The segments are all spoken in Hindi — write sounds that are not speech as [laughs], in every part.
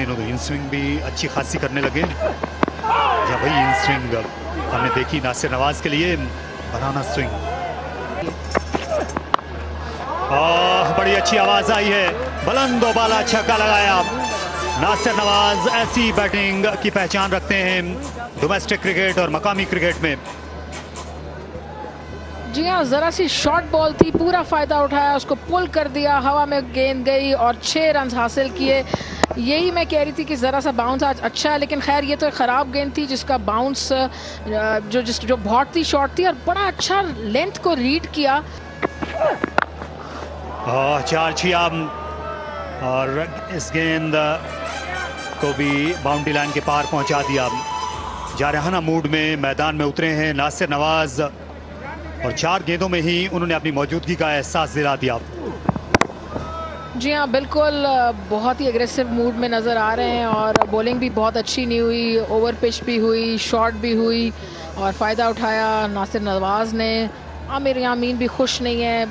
दिनों तो इन स्विंग भी अच्छी खासी करने लगे। या भाई इन स्विंग हमने देखी नासिर नवाज़ के लिए, बनाना स्विंग आह, बड़ी अच्छी आवाज़ आई है। बुलंद बाला छक्का लगाया। नासिर नवाज़ ऐसी बैटिंग की पहचान रखते हैं डोमेस्टिक क्रिकेट और मकामी क्रिकेट में। जी हाँ जरा सी शॉर्ट बॉल थी, पूरा फ़ायदा उठाया, उसको पुल कर दिया, हवा में गेंद गई और छह रन हासिल किए। यही मैं कह रही थी कि ज़रा सा बाउंस आज अच्छा है, लेकिन खैर ये तो ख़राब गेंद थी जिसका बाउंस जो जिस, जो बहुत थी शॉर्ट थी और बड़ा अच्छा लेंथ को रीड किया। चार छिया और इस गेंद को भी बाउंड्री लाइन के पार पहुँचा दिया। जारहाना मूड में, मैदान में उतरे हैं नासिर नवाज़, और चार गेंदों में ही उन्होंने अपनी मौजूदगी का एहसास दिला दिया। जी हाँ बिल्कुल बहुत ही एग्रेसिव मूड में नज़र आ रहे हैं और बॉलिंग भी बहुत अच्छी नहीं हुई ओवर पिच भी हुई शॉट भी हुई और फ़ायदा उठाया नासिर नवाज़ ने। आमिर यामीन भी खुश नहीं है।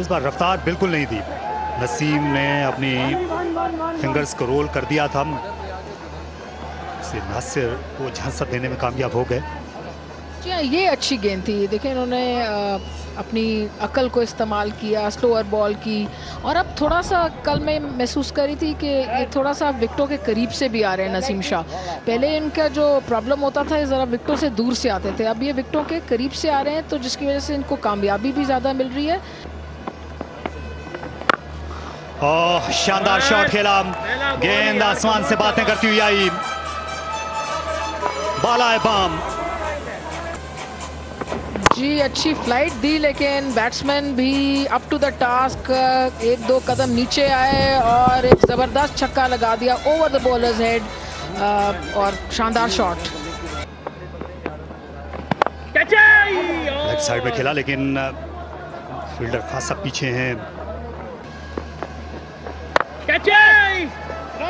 इस बार रफ्तार बिल्कुल नहीं थी। नसीम ने अपनी फिंगर्स को रोल कर दिया था। नासिर को झांसा देने में कामयाब हो गए। जी हाँ ये अच्छी गेंद थी। देखिए इन्होंने अपनी अकल को इस्तेमाल किया स्लोअर बॉल की। और अब थोड़ा सा कल मैं महसूस करी थी कि ये थोड़ा सा विकटों के करीब से भी आ रहे हैं नसीम शाह। पहले इनका जो प्रॉब्लम होता था, ये ज़रा विकटों से दूर से आते थे। अब ये विकटों के करीब से आ रहे हैं तो जिसकी वजह से इनको कामयाबी भी ज़्यादा मिल रही है। शानदार शॉट खेला। गेंद आसमान से बातें करती हुई आई। बाला बाम। जी अच्छी फ़्लाइट दी लेकिन बैट्समैन भी अप टू द टास्क एक दो कदम नीचे आए और एक ज़बरदस्त छक्का लगा दिया ओवर द बॉलर्स हेड और शानदार शॉट साइड में खेला लेकिन फील्डर खासा पीछे हैं।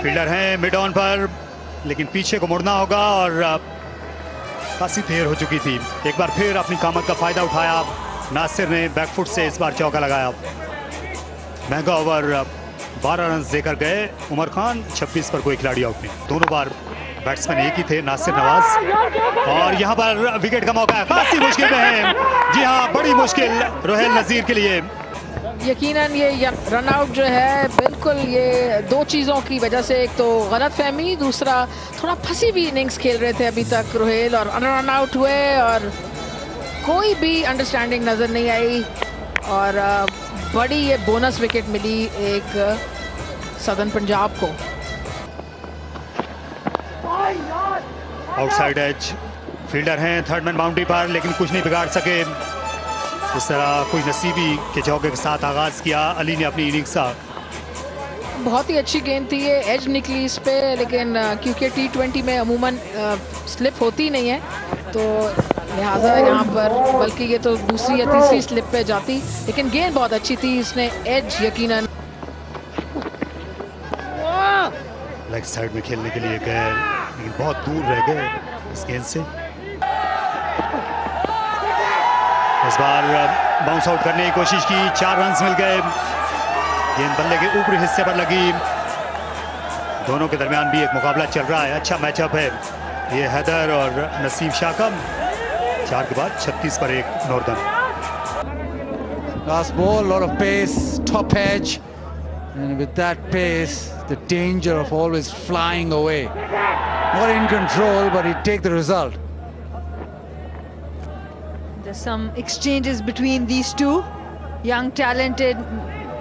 फील्डर हैं मिड ऑन पर लेकिन पीछे को मुड़ना होगा और खासी देर हो चुकी थी। एक बार फिर अपनी कामत का फ़ायदा उठाया। नासिर ने बैकफुट से इस बार चौका लगाया। महँगा ओवर बारह रन देकर गए। उमर खान 26 पर कोई खिलाड़ी आउट नहीं। दोनों बार बैट्समैन एक ही थे, नासिर नवाज़। और यहाँ पर विकेट का मौका है। खासी मुश्किल में है। जी हाँ बड़ी मुश्किल रोहेल नजीर के लिए। यकीनन ये रन आउट जो है, बिल्कुल ये दो चीज़ों की वजह से, एक तो गलत फहमी दूसरा थोड़ा फंसी भी इनिंग्स खेल रहे थे अभी तक रोहेल और रन आउट हुए और कोई भी अंडरस्टैंडिंग नज़र नहीं आई और बड़ी ये बोनस विकेट मिली एक सदन पंजाब को। आउटसाइड एज फील्डर हैं थर्ड मैन बाउंड्री पर, लेकिन कुछ नहीं बिगाड़ सके। इस तरह कोई नसीबी के चौके के साथ आगाज़ किया। अली ने अपनी इनिंग्स का। बहुत ही अच्छी गेंद थी ये एज निकली इस पे लेकिन क्योंकि टी ट्वेंटी में अमूमन स्लिप होती नहीं है तो लिहाजा यहाँ पर बल्कि ये तो दूसरी या तीसरी स्लिप पे जाती लेकिन गेंद बहुत अच्छी थी इसने एज यकीनन लेग साइड में खेलने के लिए गए लेकिन बहुत दूर रह गए इस गेंद से। इस बार बाउंस आउट करने की कोशिश की। चार रन मिल गए। गेंद बल्ले के ऊपरी हिस्से पर लगी। दोनों के दरमियान भी एक मुकाबला चल रहा है। अच्छा मैचअप है ये हैदर और नसीब शाकम। चार के बाद 36 पर एक northern. Last ball lot of pace top edge and with that pace the danger of always flying away not in control but it take the result There's some exchanges between these two. Young, talented.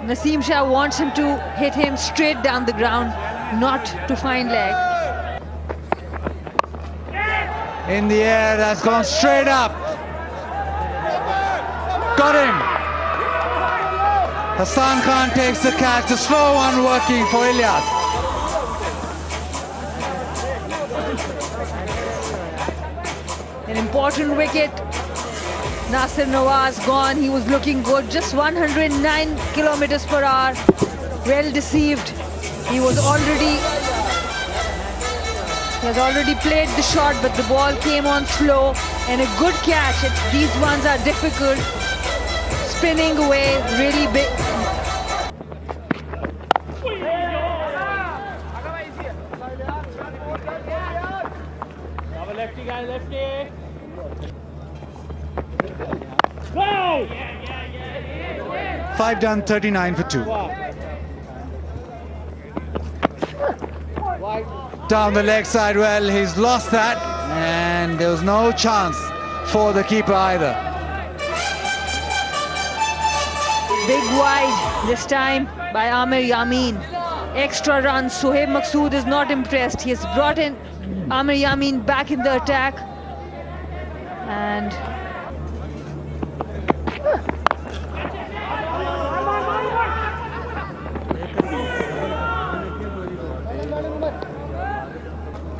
Naseem Shah wants him to hit him straight down the ground, not to find leg. In the air, that's gone straight up. Got him. Hassan Khan takes the catch. The slow one working for Ilyas. An important wicket Nasir Nawaz gone. He was looking good. Just 109 kilometers per hour. Well deceived. He was already... He has already played the shot, but the ball came on slow. And a good catch. these ones are difficult. Spinning away. Really big. Lefty guy, lefty. Five done, 39 for two. Down the leg side, well, he's lost that, and there was no chance for the keeper either. Big wide this time by Amir Yamin. Extra run. Sohaib Maqsood is not impressed. He has brought in Amir Yamin back in the attack. And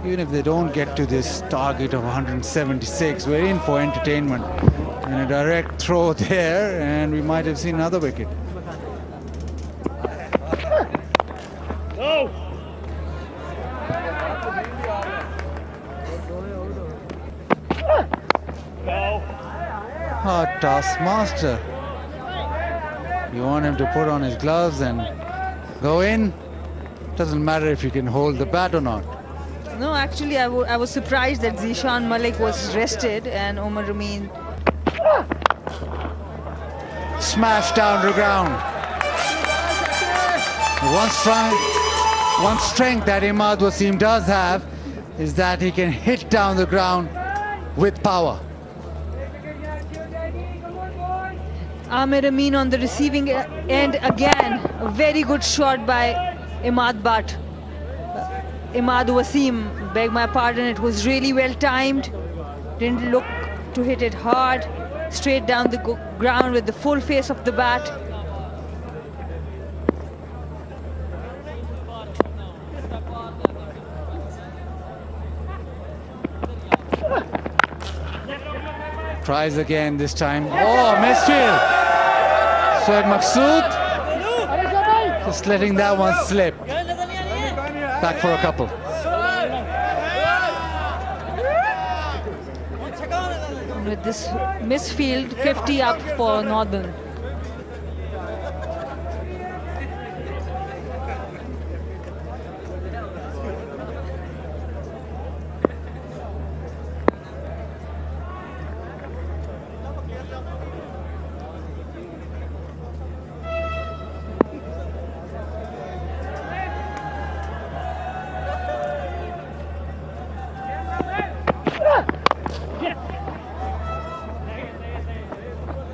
Even if they don't get to this target of 176, we're in for entertainment. And a direct throw [laughs] there, and we might have seen another wicket. Go! Ah, taskmaster. You want him to put on his gloves and go in? Doesn't matter if you can hold the bat or not. no, actually, I I was surprised that Zishan Malik was rested and Omar Ramin. Smashed down to ground. One strength, one strength that Imad Wasim does have is that he can hit down the ground with power. Amir Amin on the receiving end again. A very good shot by Imad Bhatt. Uh, Imad Wasim, beg my pardon, it was really well timed. Didn't look to hit it hard. Straight down the ground with the full face of the bat. Tries again this time. Oh, misfield. Maqsood just letting that one slip. Back for a couple. With this misfield, 50 up for Northern.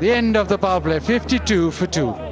The end of the power play, 52 for 2.